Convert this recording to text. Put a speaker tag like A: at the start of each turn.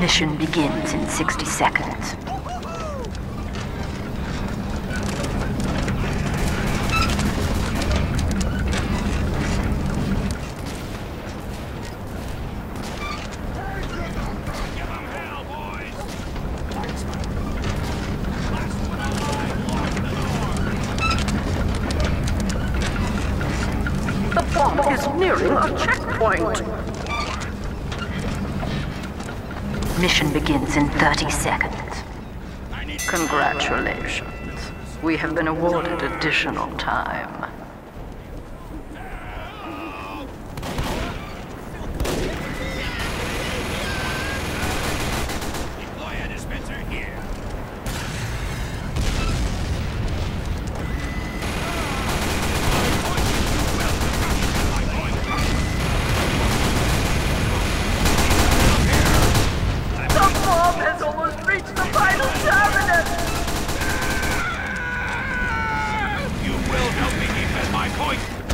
A: Mission begins in 60 seconds.
B: Is nearing a checkpoint.
A: Mission begins in 30 seconds.
B: Congratulations. We have been awarded additional time.
C: My point.